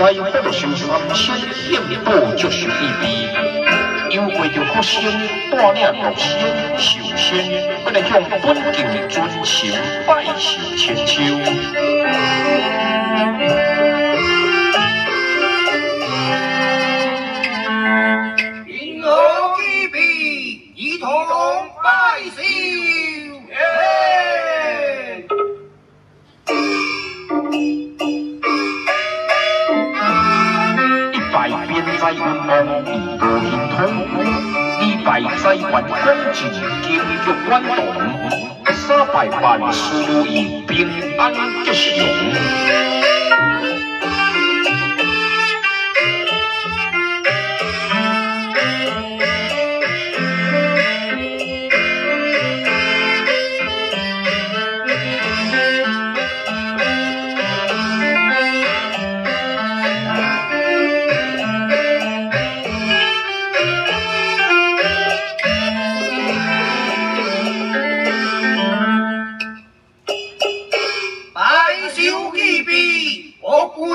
在不落受三千，幸福就受一笔。又为着福星带领六仙寿仙，不能向本境尊神拜寿千秋。平和之笔，一同拜寿。在云梦二无形通，二拜在云光进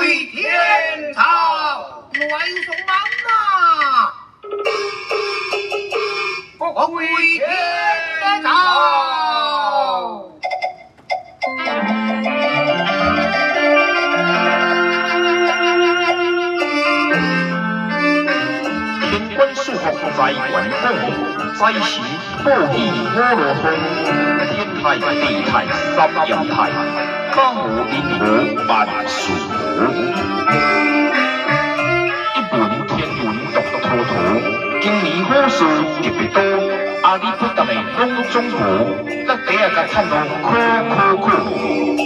金玉关洞，三拜万事如意平安吉祥。在云峰，在神保义摩罗峰，天台地高无银河万树。一本天文读图图，今年好事特别多，阿里不达的拢中国，咱第一个看到可可可。